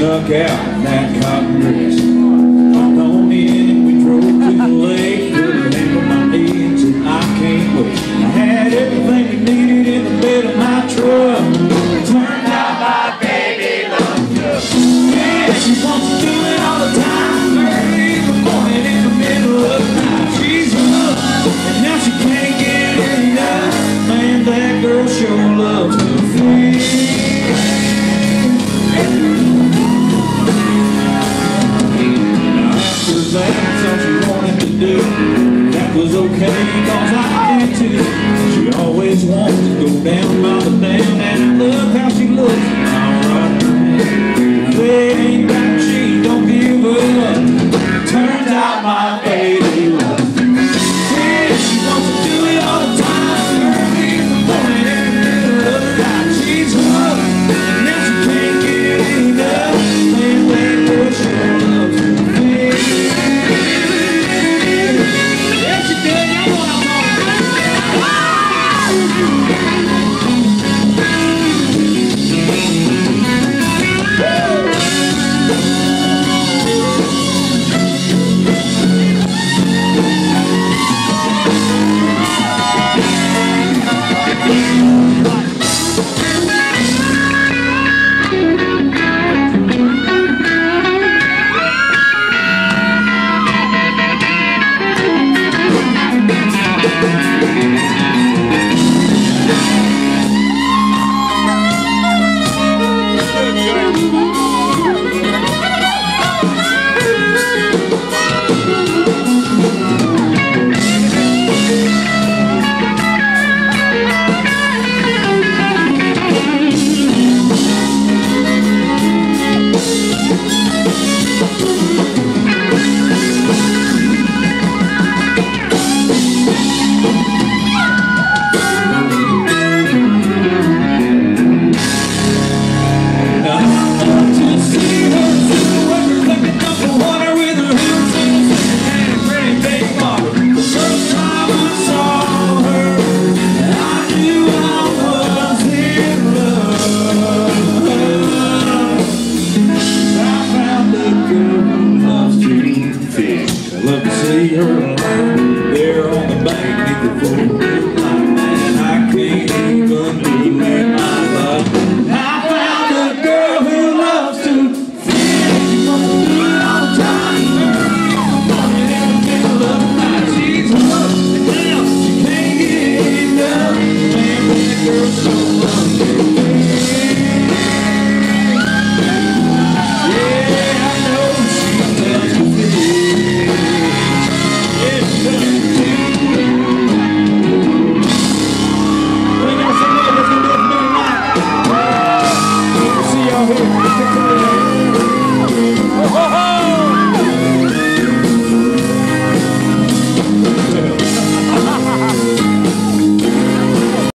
snuck out in that cotton dress. was okay cause I had to. She always wanted to go down by the dam see her there on the bank the floor.